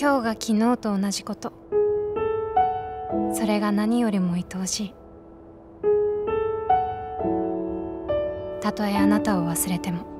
今日が昨日と同じこと。それが何よりも愛おしい。たとえあなたを忘れても。